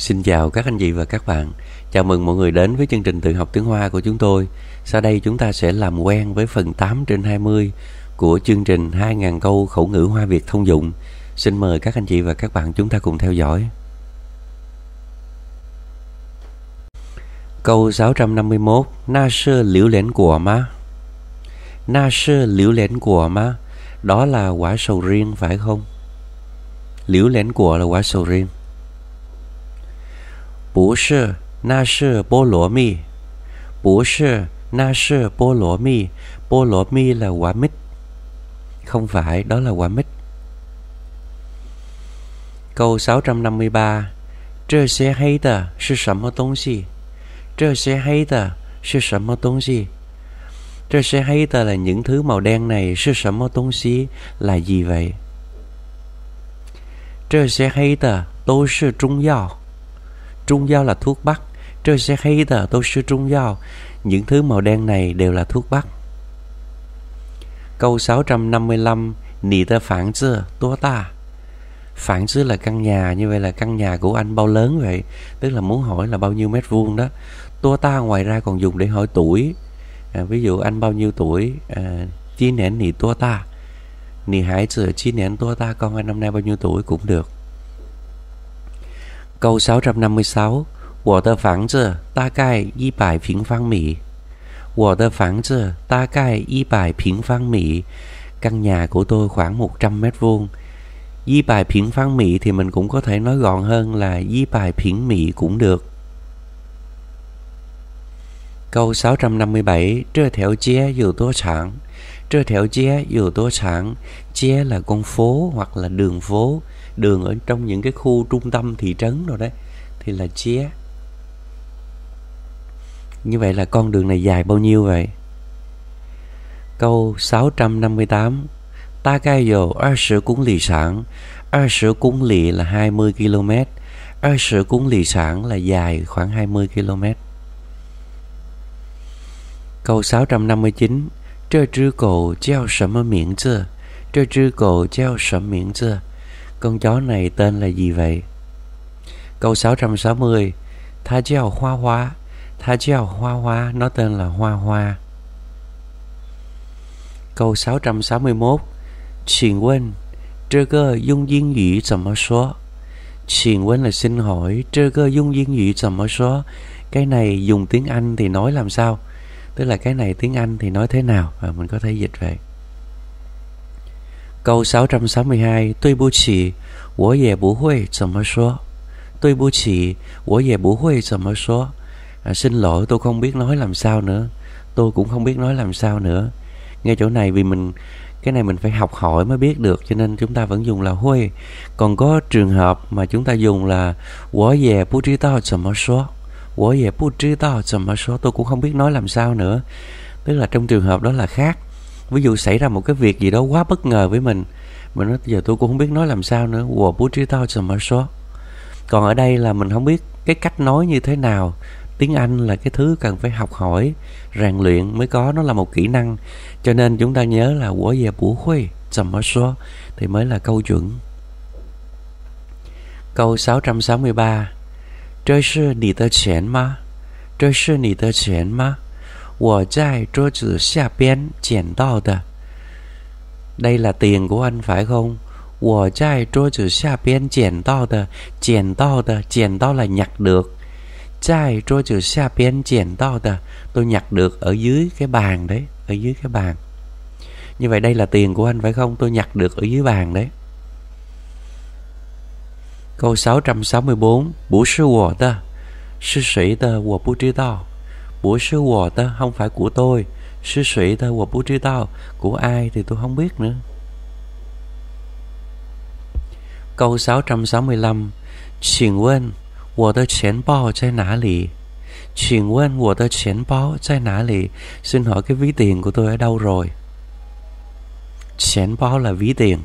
Xin chào các anh chị và các bạn. Chào mừng mọi người đến với chương trình tự học tiếng Hoa của chúng tôi. Sau đây chúng ta sẽ làm quen với phần 8 trên 20 của chương trình 2.000 câu khẩu ngữ Hoa Việt thông dụng. Xin mời các anh chị và các bạn chúng ta cùng theo dõi. Câu 651 Na sơ liễu lén của má Na sơ liễu lén của má Đó là quả sầu riêng phải không? Liễu lén của là quả sầu riêng 不是，那是菠萝蜜。不是，那是菠萝蜜。菠萝蜜 là quả mít. Không phải, đó là quả mít. Câu 653这些黑的是什么东西？这些黑的是什么东西？这些黑的 là những thứ màu đen này 是什么东西 là gì vậy? 这些黑的都是中药。 Trung giao là thuốc bắc. Trời sẽ hay tờ tôi sư trung giao. Những thứ màu đen này đều là thuốc bắc. Câu 655 nì tơ phản dư tua ta. Phản dư là căn nhà Như vậy là căn nhà của anh bao lớn vậy? Tức là muốn hỏi là bao nhiêu mét vuông đó. Tua ta ngoài ra còn dùng để hỏi tuổi. À, Ví dụ anh bao nhiêu tuổi? À, Chi nén nì tua ta. Nì hải dư chi nén tua ta Con anh năm nay bao nhiêu tuổi cũng được. Câu 656我的房子大概一百平方米。我的房子大概一百平方米。Căn nhà của tôi khoảng 100 mét vuông. Di bài phiển phán mỹ thì mình cũng có thể nói gọn hơn là di bài phiển mỹ cũng được. Câu 657 Trơ theo chia dù tố chẳng Trơ theo chia dù tố chẳng Chia là con phố hoặc là đường phố đường ở trong những cái khu trung tâm thị trấn rồi đấy, thì là chia như vậy là con đường này dài bao nhiêu vậy? Câu 658 ta gai dầu ở sự cúng lì sản. Ở sự cúng lì là 20 km ở sự cúng lì sản là dài khoảng 20 km Câu 659 Trơ trư cổ treo sầm miệng chưa? Trơ trư cổ treo sầm miệng chưa? con chó này tên là gì vậy? Câu 660 Tha chào hoa hoa Tha chào hoa hoa Nó tên là hoa hoa Câu 661 Xin quên Trơ cơ dung duyên ngữ 怎么说 Xin quên là xin hỏi Trơ cơ dung duyên ngữ 怎么说 Cái này dùng tiếng Anh thì nói làm sao Tức là cái này tiếng Anh thì nói thế nào à, Mình có thể dịch vậy Câu 662 Tôi bù chỉ, 我也不会怎么说. Tôi bù chỉ, 我也不会怎么说. À, xin lỗi tôi không biết nói làm sao nữa. Tôi cũng không biết nói làm sao nữa. Ngay chỗ này vì mình cái này mình phải học hỏi mới biết được cho nên chúng ta vẫn dùng là huê. Còn có trường hợp mà chúng ta dùng là 我也不知道怎么说.我也不知道怎么说. Tôi cũng không biết nói làm sao nữa. Tức là trong trường hợp đó là khác ví dụ xảy ra một cái việc gì đó quá bất ngờ với mình mình nói, giờ tôi cũng không biết nói làm sao nữa. Của bố trí tao mà số còn ở đây là mình không biết cái cách nói như thế nào. Tiếng anh là cái thứ cần phải học hỏi, rèn luyện mới có, nó là một kỹ năng. Cho nên chúng ta nhớ là của về bố khuê tầm số thì mới là câu chuẩn. Câu 663 trăm sáu mươi ba. Ma chơi sư ma 我在桌子下边捡到的. Đây là tiền của anh phải không? 我在桌子下边捡到的，捡到的，捡到 là nhặt được. 在桌子下边捡到的, tôi nhặt được ở dưới cái bàn đấy, ở dưới cái bàn. Như vậy đây là tiền của anh phải không? Tôi nhặt được ở dưới bàn đấy. Câu 664 Bố sư 我的是谁的我不知道 Bụi sư của ta không phải của tôi, Sư sĩ ta của bố trí tao, Của ai thì tôi không biết nữa. Câu 665 Xin quên Của tôi chén bò chai nã lì Xin quên của tôi chén bó chai nã lì Xin hỏi cái ví tiền của tôi ở đâu rồi? Chén bó là ví tiền.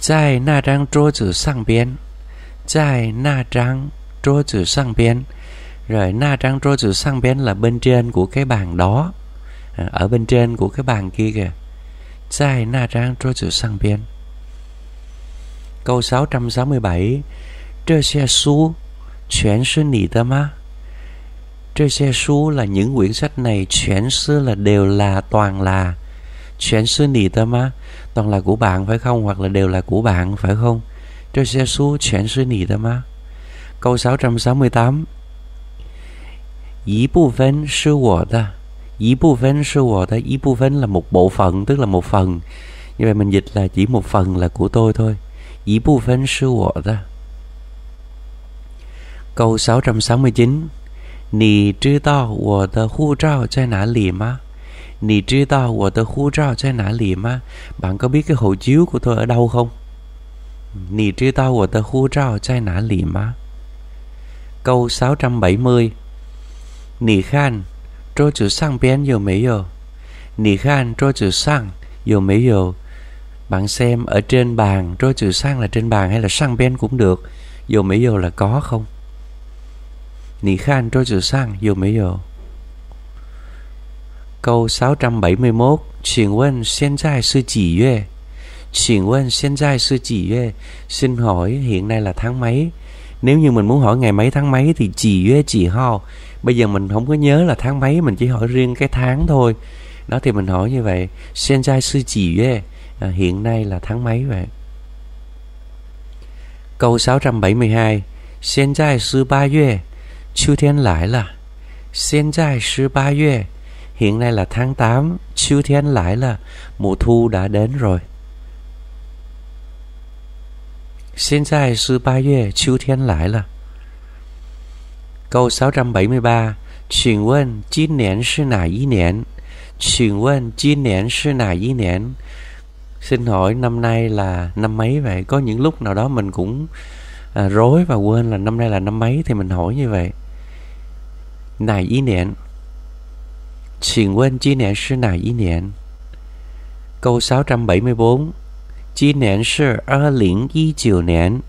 Chai na trang trô chữ sang biên, Chai na trang trô chữ sang biên rồi na trang trôi chữ sang bên là bên trên của cái bàn đó. À, ở bên trên của cái bàn kia kìa. Sai na trang trôi chữ sang bên. Câu 667 Trơ xe su Chuyển sư nỉ má. Trơ xe su là những quyển sách này Chuyển sư là đều là, toàn là. Chuyển sư nỉ tơ má, Toàn là của bạn phải không? Hoặc là đều là của bạn phải không? Trơ xe su chuyển sư nỉ tơ má. Câu 668 Ý bộ phân sư của ta Ý bộ phân sư của ta Ý bộ phân là một bộ phận Tức là một phần Như vậy mình dịch là chỉ một phần là của tôi thôi Ý bộ phân sư của ta Câu 669 Nì知道我的护照在哪里吗? Nì 知道我的护照在哪里吗? Bạn có biết cái hộ chiếu của tôi ở đâu không? Nì 知道我的护照在哪里吗? Câu 670 Nì khan 桌子上边有没有? Nì khan 桌子上有没有? Bạn xem ở trên bàn, 桌子上 là trên bàn hay là sang bên cũng được. Dầu mấy dầu là có không? Nì khan 桌子上有没有? Câu 671 请问现在是几月? Xin问hiện tại là几月? Xin hỏi hiện nay là tháng mấy? nếu như mình muốn hỏi ngày mấy tháng mấy thì chỉ với chỉ ho. Bây giờ mình không có nhớ là tháng mấy, mình chỉ hỏi riêng cái tháng thôi. Đó, thì mình hỏi như vậy, sen trai sư chỉ với à, hiện nay là tháng mấy vậy? Câu 672 sen trai sư ba yue chu thiên lại là, sen trai sư ba yue hiện nay là tháng 8 chu thiên lại là, mùa thu đã đến rồi. 现在是八月，秋天来了。Câu 673请问今年是哪一年？请问今年是哪一年？Xin hỏi năm nay là năm mấy vậy? Có những lúc nào đó mình cũng à, rối và quên là năm nay là năm mấy thì mình hỏi như vậy. Này ý niệm. Xin问今年是哪一年? Câu 674 今年是二零一九年，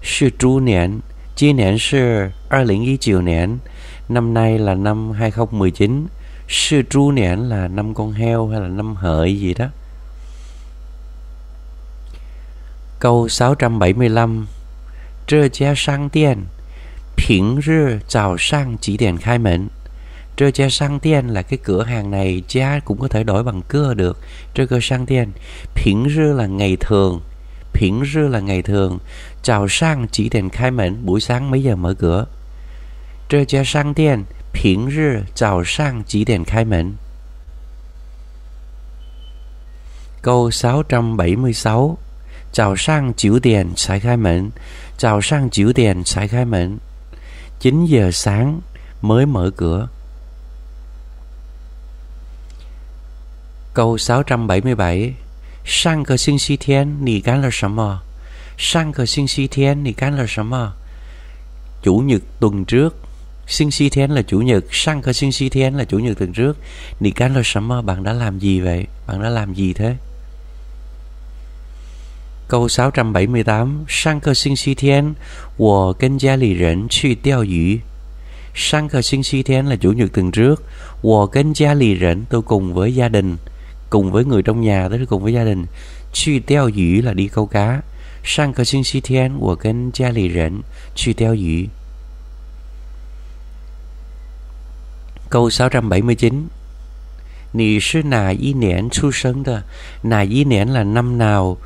是猪年。今年是二零一九年，năm nay là năm 2019. Sư Tru Niên là năm con heo hay là năm hợi gì đó. Câu 675 Trơ gia sang tiền平日早上几点开门 Trơ cha sang tiền là cái cửa hàng này cha cũng có thể đổi bằng cưa được. Trơ cơ sang tiền. Phiến rư là ngày thường. Phiến rư là ngày thường. Chào sang, chỉ tiền khai mệnh, buổi sáng mấy giờ mở cửa. Trơ cha sang tiền. Phiến rư, chào sang, chỉ tiền khai mệnh. Câu 676 Chào sang chiếu tiền, sẽ khai mệnh Chào sang chiếu tiền, sẽ khai mệnh 9 giờ sáng, mới mở cửa Câu 677 Sang cờ sinh si thiên, nì gan là sầm mờ. Sang cờ sinh si thiên, nì gan là sầm mờ. Chủ nhật tuần trước Sinh si thiên là chủ nhật Sang cờ sinh si thiên là chủ nhật tuần trước Nì gan là sầm mờ, bạn đã làm gì vậy? Bạn đã làm gì thế? Câu 678 Sang cờ sinh si thiên Wo gen gia lì rỉnh Chì tiêu dữ Sang cờ sinh si thiên là chủ nhật tuần trước Wo gen gia lì rỉnh Tôi cùng với gia đình cùng với người trong nhà tới cùng với gia đình. Truy theo dĩ là đi câu cá. Sang cái sinh si thiên của cái gia lì rẽn truy theo dĩ. Câu 679 Nì sư nà y niễn chu sân đó Nà y niễn là năm nào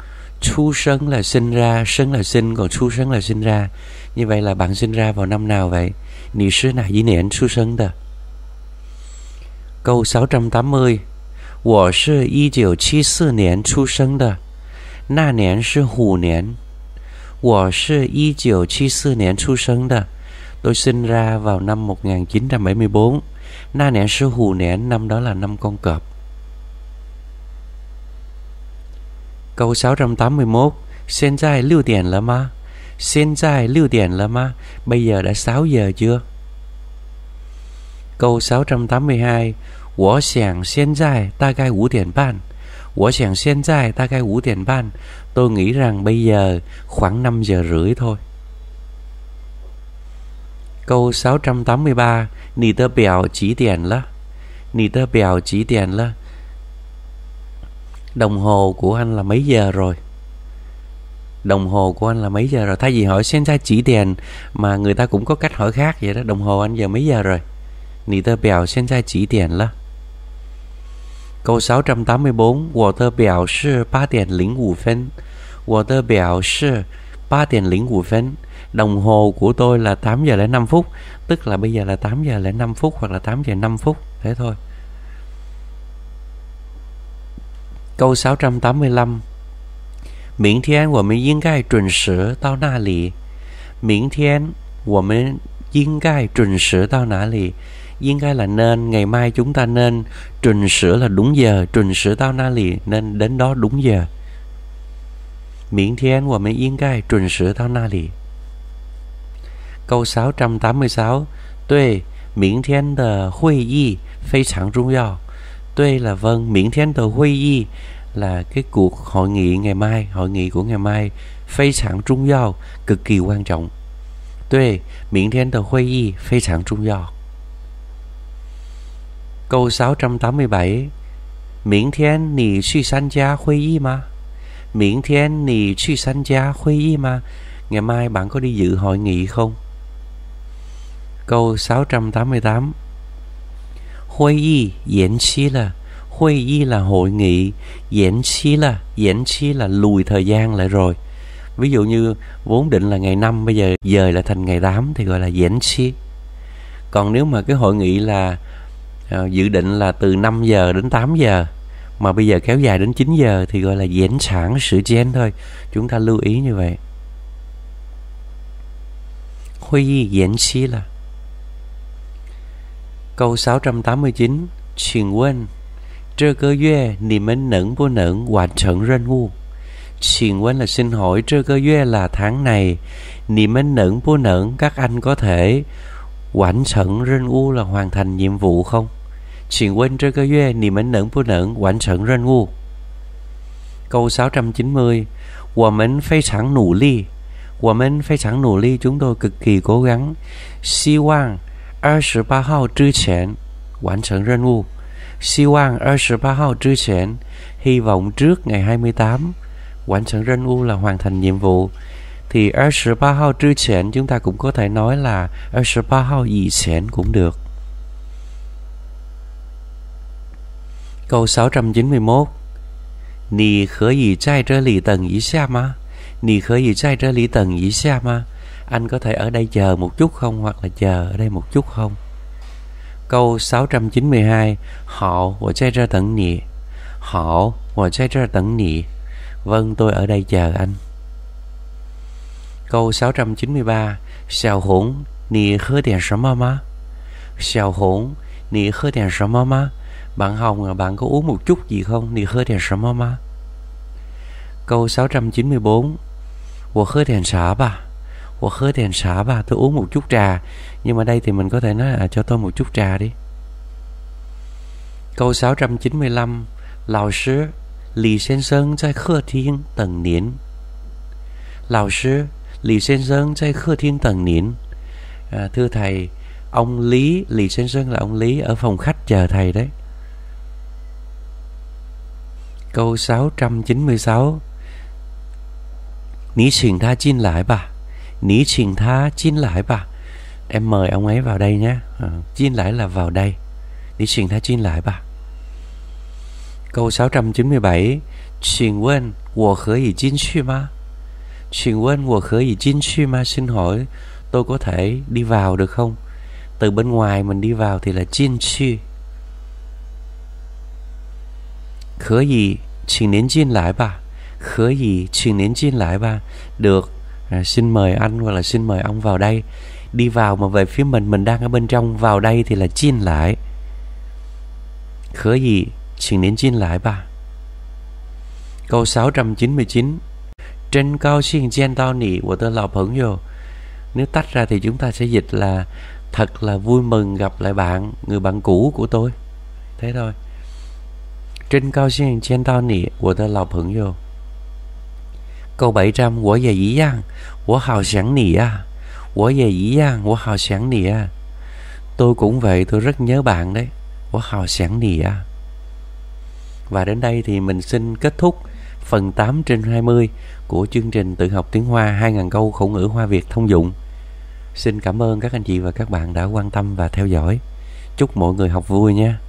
Chu sân là sinh ra, Sân là sinh, còn chu sân là sinh ra. Như vậy là bạn sinh ra vào năm nào vậy? Nì sư nà y niễn chu sân đó Câu 680我是一九七四年出生的，那年是虎年。我是一九七四年出生的。Tôi sinh ra vào năm 1974. Na nẻ sư hù nẻ năm đó là năm con cọp. Câu 681 Hiện tại 6 điểm là mà? Hiện tại 6 điểm là mà? Bây giờ đã 6 giờ chưa? Câu 682 我想现在大概五点半。我想现在大概五点半。Tôi nghĩ rằng bây giờ khoảng 5 giờ rưỡi thôi. Câu 683 Nì tơ bèo chỉ tiền là Nì tơ bèo chỉ tiền là Đồng hồ của anh là mấy giờ rồi? đồng hồ của anh là mấy giờ rồi thay vì hỏi hiện tại chỉ đèn mà người ta cũng có cách hỏi khác vậy đó đồng hồ anh giờ mấy giờ rồi Nì tơ biểu hiện tại chỉ đèn là Câu 684 我的表是8点05分我的表是8点05分 Đồng hồ của tôi là 8 giờ 05 phút Tức là bây giờ là 8 giờ 05 phút Hoặc là 8 giờ 5 phút Thế thôi Câu 685明天我们应该准时到那里。明天我们应该准时到哪里？ 應該 là nên, ngày mai chúng ta nên trình sửa là đúng giờ, trình sửa tao na lì, nên đến đó đúng giờ. Miễn thiên và mấy yên gai trình sửa tao na lì. Câu 686 tuệ miễn thiên tờ hội y phi chẳng trung yếu tuệ là vâng miễn thiên tờ hội y là cái cuộc hội nghị ngày mai, hội nghị của ngày mai phi chẳng trung yếu cực kỳ quan trọng. Tuệ miễn thiên tờ hội y phi chẳng trung yếu Câu 687 Miễn thiên nì suy san gia khuê y mà Miễn thiên nì suy san gia khuê y mà Ngày mai bạn có đi dự hội nghị không? Câu 688 Hội y diễn xí là Hội y là hội nghị. Diễn xí là Diễn xí là lùi thời gian lại rồi. Ví dụ như vốn định là ngày 5 Bây giờ dời là thành ngày 8 Thì gọi là diễn xí. Còn nếu mà cái hội nghị là Ờ, dự định là từ 5 giờ đến 8 giờ, mà bây giờ kéo dài đến 9 giờ thì gọi là diễn sản sự chen thôi. Chúng ta lưu ý như vậy. Huy diễn xí là Câu 689 Xin quên. Trơ cơ duyê Nì mến nẫn bố nẫn Hoàn trận Xin quên là xin hỏi, Trơ cơ duyê là tháng này Nì mến nẫn bố nẫn Các anh có thể Hoàn trận hoàn thành nhiệm vụ không? 请问这个月你们能不能完成任务？Câu 690 我们非常努力我们非常努力 chúng tôi cực kỳ cố gắng 希望二十八号之前完成任务 Xi Wang 28 号trước前 hy vọng trước ngày 28 hoàn thành任务là hoàn thành nhiệm vụ thì 28 号 trước前 chúng ta cũng có thể nói là 28号以前 cũng được Câu 691 Nì khở gì trai trơ lì tầng ý xa mà Nì khở gì trai trơ lì tầng ý xa mà Anh có thể ở đây chờ một chút không Hoặc là chờ ở đây một chút không? Câu 692 Họ và trai trơ tận nì. Họ và trai trơ tận nì. Vâng tôi ở đây chờ anh. Câu 693 Xào hủng Nì khớ tiền sớm mà Xào hủng Nì khớ tiền sớm mà bạn Hồng à, bạn có uống một chút gì không? Nì hơi đèn sợ mơ mà Câu 694 Wo hơi đèn sợ bà. Wo hơi đèn sợ bà Tôi uống một chút trà. Nhưng mà đây thì mình có thể nói là cho tôi một chút trà đi. Câu 695 Lão sư Lý Sen Sơn tại khơ thiên tầng niên Lão sư Lý Sen Sơn tại khơ thiên tầng niên à, Thưa thầy Ông Lý Lý Sen Sơn là ông Lý Ở phòng khách chờ thầy đấy câu 696 Ní trình tha chín lại bà. Ní trình tha chín lại bà. Em mời ông ấy vào đây nhé. Ờ, chín lại là vào đây. Ní trình tha chín lại bà. Câu 697 Xin quên, wo khở yi chín chu ma. Xin quên, wo khở yi chín chu ma Xin hỏi tôi có thể đi vào được không? Từ bên ngoài mình đi vào thì là chín chu 可以，请您进来吧。可以，请您进来吧。Được, à, xin mời anh hoặc là xin mời ông vào đây đi vào mà về phía mình mình đang ở bên trong vào đây thì là chin lại khởi gì xin đến chin lại ba câu 699 trên cao xin chen tao nị của tơ lào phẫn vô nếu tách ra thì chúng ta sẽ dịch là thật là vui mừng gặp lại bạn người bạn cũ của tôi thế thôi trên 700 Wo ye yi yang Wo hào sẵn nì à Wo ye yi yang Wo hào sẵn nì à Tôi cũng vậy tôi rất nhớ bạn đấy Wo hào sẵn nì à Và đến đây thì mình xin kết thúc phần 8 trên 20 của chương trình tự học tiếng Hoa 2.000 câu khẩu ngữ Hoa Việt thông dụng. Xin cảm ơn các anh chị và các bạn đã quan tâm và theo dõi. Chúc mọi người học vui nha.